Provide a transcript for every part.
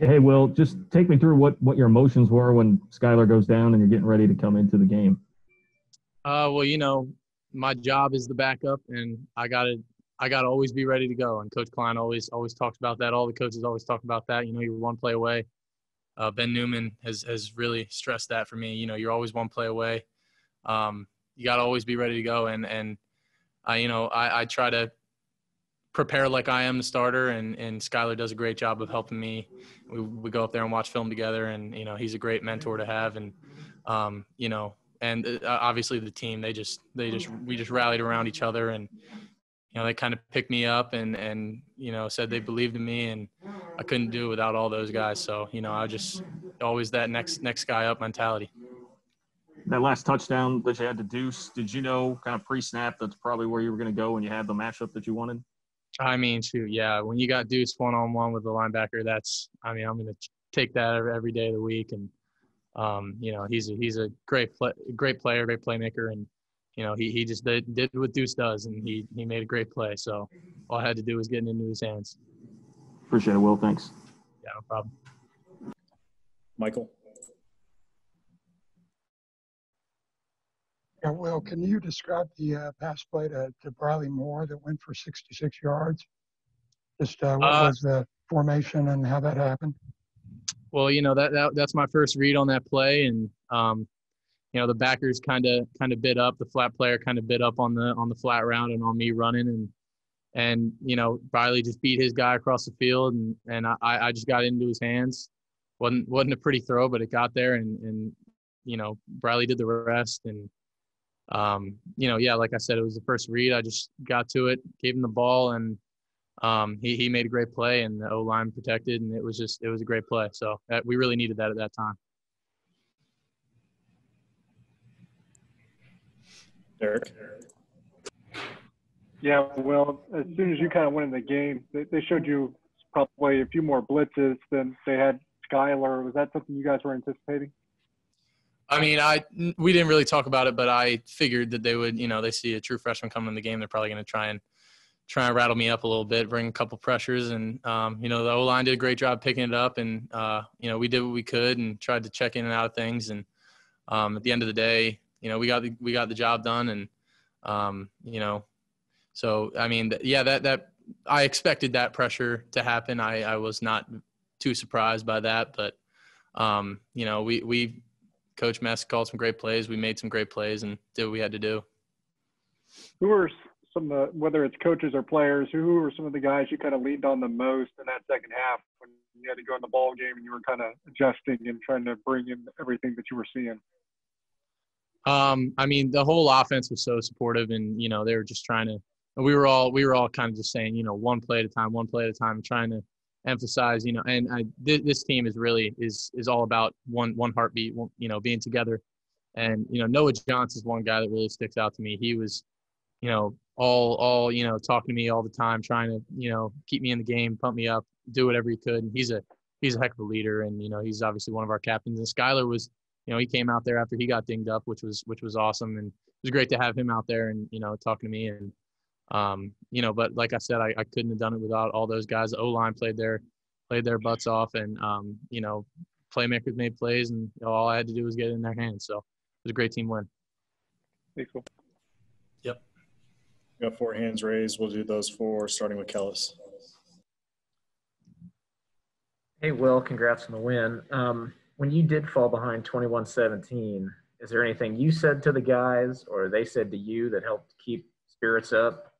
Hey, Will, just take me through what, what your emotions were when Skylar goes down and you're getting ready to come into the game. Uh, well, you know, my job is the backup, and I gotta I gotta always be ready to go. And Coach Klein always always talks about that. All the coaches always talk about that. You know, you're one play away. Uh, ben Newman has has really stressed that for me. You know, you're always one play away. Um, you gotta always be ready to go, and and I you know I, I try to prepare like I am the starter, and and Skylar does a great job of helping me. We we go up there and watch film together, and you know he's a great mentor to have, and um, you know and uh, obviously the team they just they just we just rallied around each other and you know they kind of picked me up and and you know said they believed in me and I couldn't do it without all those guys so you know I just always that next next guy up mentality. That last touchdown that you had to deuce, did you know kind of pre-snap that's probably where you were going to go when you had the matchup that you wanted? I mean, shoot, yeah. When you got deuce one on one with the linebacker, that's I mean I'm going to take that every day of the week and um, you know, he's a, he's a great play, great player, great playmaker, and you know, he, he just did, did what Deuce does, and he he made a great play. So all I had to do was get it into his hands. Appreciate it, Will. Thanks. Yeah, no problem. Michael. Yeah, Will, can you describe the uh, pass play to, to Briley Moore that went for 66 yards? Just uh, what uh, was the formation and how that happened? well, you know that, that that's my first read on that play, and um, you know the backers kind of kind of bit up, the flat player kind of bit up on the on the flat round and on me running, and and you know Briley just beat his guy across the field, and and I I just got into his hands. wasn't wasn't a pretty throw, but it got there, and and you know Briley did the rest, and um, you know yeah, like I said, it was the first read. I just got to it, gave him the ball, and um, he, he made a great play and the O line protected, and it was just it was a great play. So that, we really needed that at that time. Derek. Yeah, well, as soon as you kind of went in the game, they, they showed you probably a few more blitzes than they had Skylar. Was that something you guys were anticipating? I mean, I we didn't really talk about it, but I figured that they would. You know, they see a true freshman coming in the game, they're probably going to try and try and rattle me up a little bit, bring a couple pressures, and um, you know the O line did a great job picking it up, and uh, you know we did what we could and tried to check in and out of things, and um, at the end of the day, you know we got the, we got the job done, and um, you know, so I mean, yeah, that that I expected that pressure to happen. I I was not too surprised by that, but um, you know we we Coach Mess called some great plays. We made some great plays and did what we had to do. Who are some of the, whether it's coaches or players, who were some of the guys you kind of leaned on the most in that second half when you had to go in the ball game and you were kind of adjusting and trying to bring in everything that you were seeing? Um, I mean, the whole offense was so supportive, and you know they were just trying to. We were all we were all kind of just saying, you know, one play at a time, one play at a time, trying to emphasize, you know, and I, th- this team is really is is all about one one heartbeat, one, you know, being together. And you know, Noah Johnson is one guy that really sticks out to me. He was, you know, all all you know talking to me all the time trying to you know keep me in the game pump me up do whatever he could. And he's a he's a heck of a leader. And you know he's obviously one of our captains. And Skylar was you know he came out there after he got dinged up which was which was awesome. And it was great to have him out there and you know talking to me. And um you know but like I said I, I couldn't have done it without all those guys the O line played their played their butts off and um you know playmakers made plays and you know, all I had to do was get it in their hands so it was a great team win. Thanks. Yep. We got four hands raised. We'll do those four, starting with Kellis. Hey, Will, congrats on the win. Um, when you did fall behind 21 17, is there anything you said to the guys or they said to you that helped keep spirits up?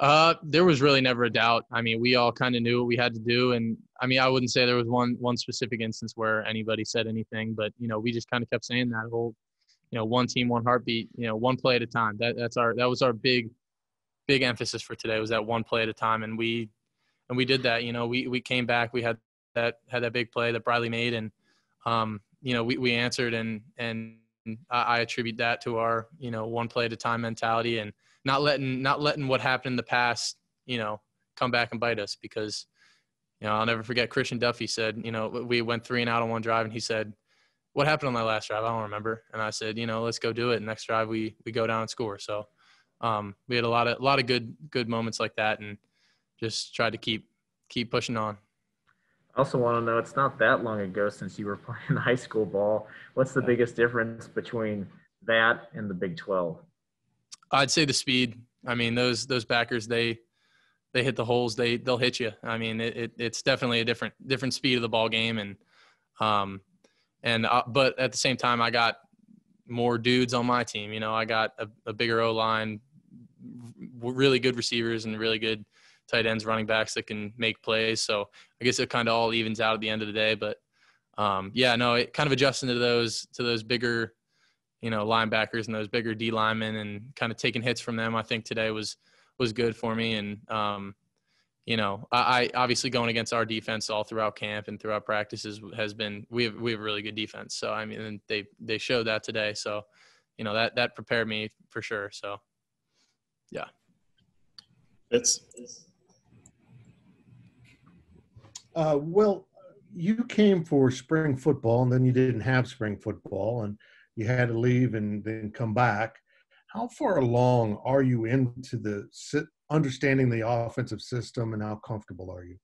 Uh, there was really never a doubt. I mean, we all kind of knew what we had to do, and I mean, I wouldn't say there was one one specific instance where anybody said anything, but you know, we just kind of kept saying that whole you know, one team, one heartbeat, you know, one play at a time. That that's our that was our big big emphasis for today was that one play at a time and we and we did that. You know, we we came back, we had that had that big play that Bradley made and um, you know, we, we answered and and I, I attribute that to our, you know, one play at a time mentality and not letting not letting what happened in the past, you know, come back and bite us because you know, I'll never forget Christian Duffie said, you know, we went three and out on one drive and he said, what happened on my last drive? I don't remember. And I said, you know, let's go do it. next drive, we we go down and score. So um, we had a lot of a lot of good good moments like that, and just tried to keep keep pushing on. I also want to know it's not that long ago since you were playing high school ball. What's the biggest difference between that and the Big 12? I'd say the speed. I mean, those those backers they they hit the holes. They they'll hit you. I mean, it, it it's definitely a different different speed of the ball game, and um, and uh, but at the same time, I got more dudes on my team. You know, I got a, a bigger O line, really good receivers, and really good tight ends, running backs that can make plays. So I guess it kind of all evens out at the end of the day. But um, yeah, no, it kind of adjusting to those to those bigger, you know, linebackers and those bigger D linemen, and kind of taking hits from them. I think today was was good for me, and um, you know, I, I, obviously going against our defense all throughout camp and throughout practices has been we have we have really good defense. So I mean, they they showed that today. So you know that that prepared me for sure. So yeah. It's Uh, well, you came for spring football and then you didn't have spring football and you had to leave and then come back. How far along are you into the understanding the offensive system and how comfortable are you?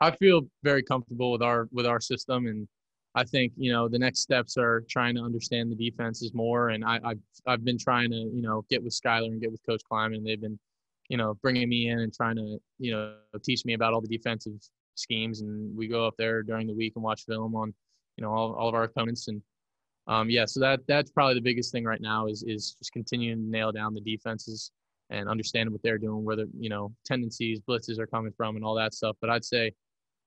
I feel very comfortable with our with our system and I think you know the next steps are trying to understand the defenses more and I, I've I've been trying to you know get with Skylar and get with Coach Klieman and they've been you know bringing me in and trying to you know teach me about all the defensive schemes, and we go up there during the week and watch film on, you know, all, all of our opponents. And um, yeah, so that that's probably the biggest thing right now is is just continuing to nail down the defenses and understanding what they're doing, where the you know tendencies, blitzes are coming from, and all that stuff. But I'd say,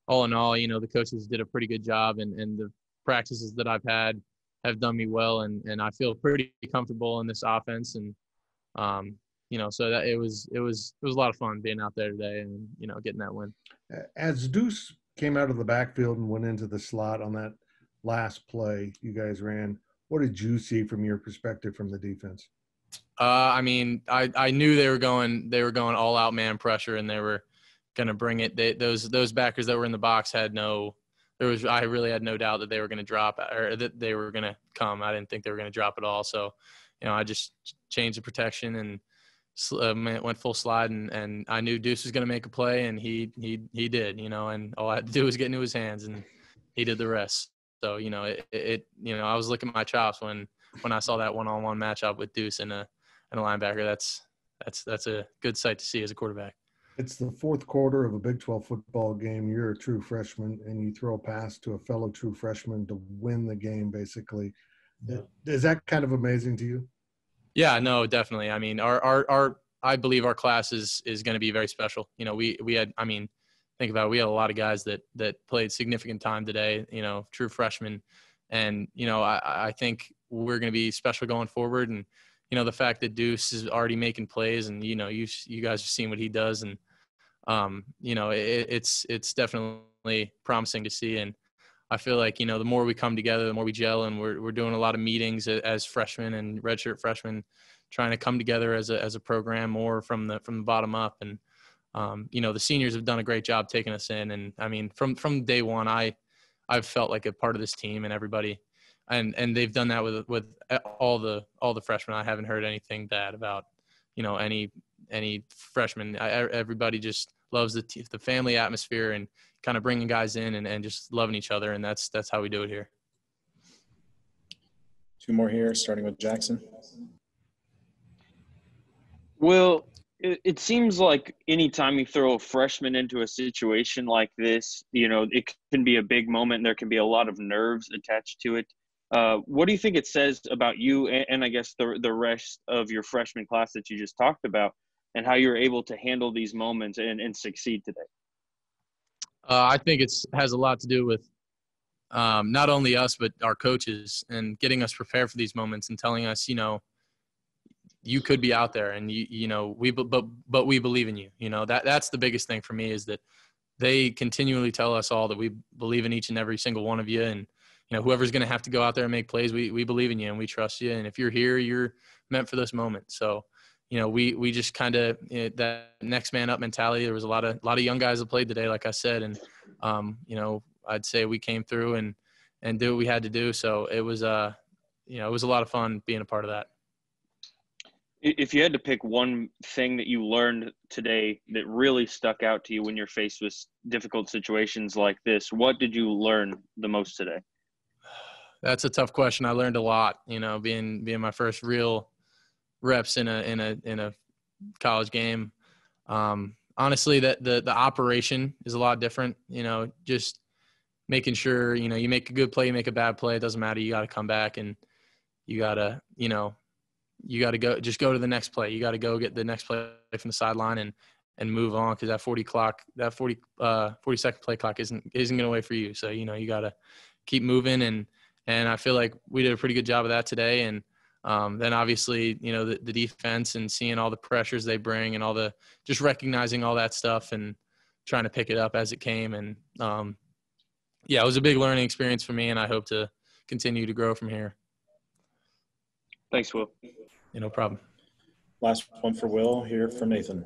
all in all, you know, the coaches did a pretty good job, and and the practices that I've had have done me well, and and I feel pretty comfortable in this offense, and um, you know, so that it was it was it was a lot of fun being out there today, and you know, getting that win as Deuce came out of the backfield and went into the slot on that last play you guys ran, what did you see from your perspective from the defense? Uh, I mean, I, I knew they were going they were going all out man pressure and they were going to bring it. They, those those backers that were in the box had no there was I really had no doubt that they were going to drop or that they were going to come. I didn't think they were going to drop at all. So, you know, I just changed the protection and uh, went full slide, and, and I knew Deuce was going to make a play, and he he he did, you know, and all I had to do was get into his hands, and he did the rest. So you know, it, it you know, I was licking my chops when when I saw that one-on-one matchup with Deuce and a and a linebacker. That's that's that's a good sight to see as a quarterback. It's the fourth quarter of a Big 12 football game. You're a true freshman, and you throw a pass to a fellow true freshman to win the game. Basically, yeah. is that kind of amazing to you? Yeah, no, definitely. I mean, our our our I believe our class is is going to be very special. You know, we we had I mean, think about it, we had a lot of guys that that played significant time today. You know, true freshmen, and you know, I I think we're going to be special going forward. And you know, the fact that Deuce is already making plays, and you know, you you guys have seen what he does, and um, you know, it, it's it's definitely promising to see. And I feel like you know the more we come together, the more we gel, and we're we're doing a lot of meetings as freshmen and redshirt freshmen, trying to come together as a as a program more from the from the bottom up. And um, you know the seniors have done a great job taking us in, and I mean from from day one, I I've felt like a part of this team and everybody, and and they've done that with with all the all the freshmen. I haven't heard anything bad about you know any any freshman. I, everybody just loves the the family atmosphere and kind of bringing guys in and, and just loving each other, and that's that's how we do it here. Two more here, starting with Jackson. Well, it, it seems like anytime you throw a freshman into a situation like this, you know, it can be a big moment. And there can be a lot of nerves attached to it. Uh, what do you think it says about you and, and, I guess the the rest of your freshman class that you just talked about, and how you're able to handle these moments and, and succeed today? Uh, I think it has a lot to do with um, not only us but our coaches and getting us prepared for these moments and telling us, you know, you could be out there and you you know we but but we believe in you. You know that that's the biggest thing for me is that they continually tell us all that we believe in each and every single one of you and you know whoever's going to have to go out there and make plays we we believe in you and we trust you and if you're here you're meant for this moment so you know, we we just kind of know, that next man up mentality. There was a lot of a lot of young guys that played today, like I said, and um, you know, I'd say we came through and and do what we had to do. So it was uh, you know, it was a lot of fun being a part of that. If you had to pick one thing that you learned today that really stuck out to you when you're faced with difficult situations like this, what did you learn the most today? That's a tough question. I learned a lot, you know, being being my first real reps in a in a in a college game. Um, honestly, that the the operation is a lot different. You know, just making sure you know you make a good play, you make a bad play. It doesn't matter. You got to come back and you got to you know you got to go just go to the next play. You got to go get the next play from the sideline and and move on because that 40 clock that 40 uh 40 second play clock isn't isn't going to wait for you. So you know you got to keep moving and and I feel like we did a pretty good job of that today. And um, then obviously, you know, the, the defense and seeing all the pressures they bring and all the just recognizing all that stuff and trying to pick it up as it came. And um, yeah, it was a big learning experience for me, and I hope to continue to grow from here. Thanks, Will. Yeah, no problem. Last one for Will here from Nathan.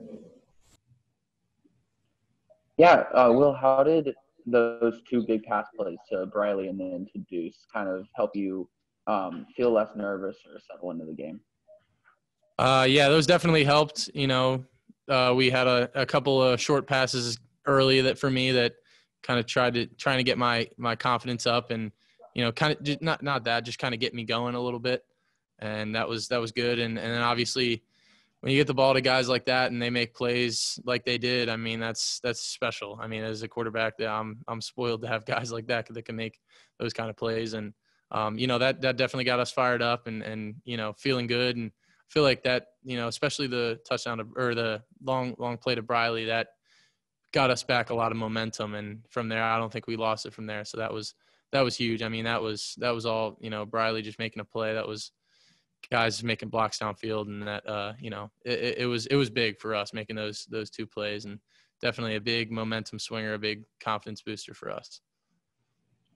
Yeah, uh, Will, how did those two big pass plays to Briley and then to Deuce kind of help you um, feel less nervous or settle into the game? Uh, yeah, those definitely helped. You know, uh, we had a, a couple of short passes early that for me that kind of tried to trying to get my my confidence up and you know kind of not not that just kind of get me going a little bit and that was that was good and and then obviously when you get the ball to guys like that and they make plays like they did, I mean that's that's special. I mean, as a quarterback, I'm I'm spoiled to have guys like that that can make those kind of plays, and um, you know that that definitely got us fired up and and you know feeling good and feel like that you know especially the touchdown to, or the long long play to Briley that got us back a lot of momentum, and from there I don't think we lost it from there. So that was that was huge. I mean that was that was all you know Briley just making a play that was guys making blocks downfield, and that uh, you know it, it was it was big for us making those those two plays, and definitely a big momentum swinger, a big confidence booster for us.